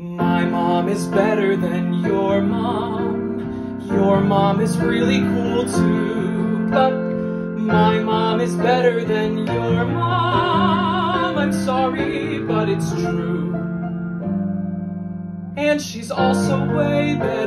My mom is better than your mom. Your mom is really cool too. But my mom is better than your mom. I'm sorry, but it's true. And she's also way better.